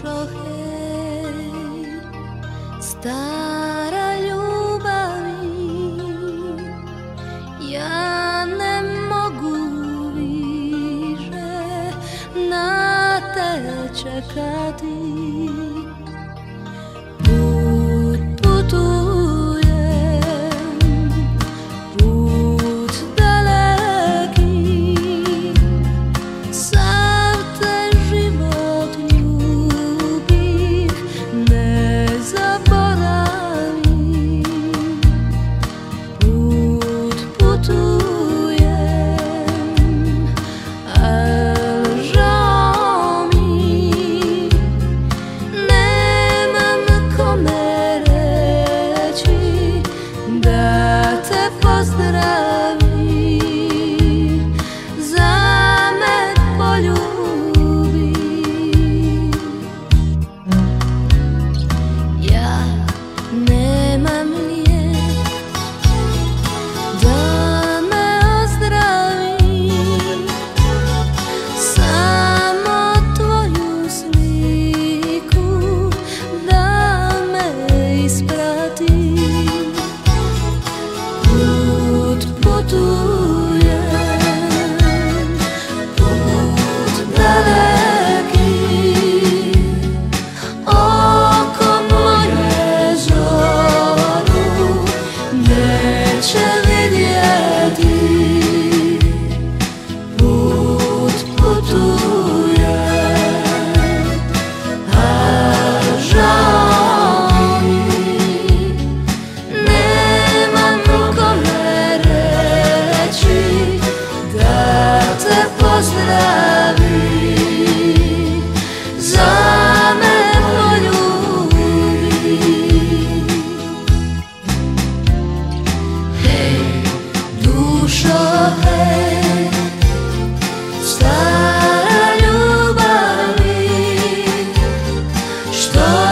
hej Stara ljubavi Ja ne mogu više Na te čekati that I Slow.